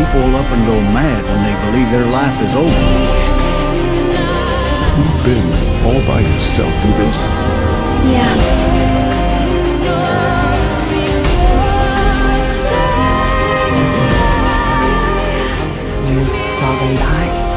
people up and go mad when they believe their life is over. You've been all by yourself through this? Yeah. You saw them die.